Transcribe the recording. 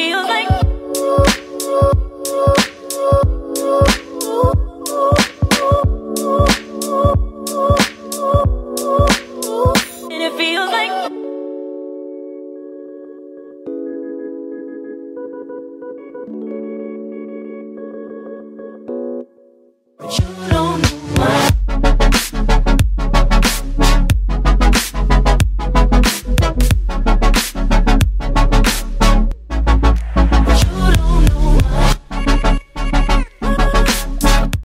feels like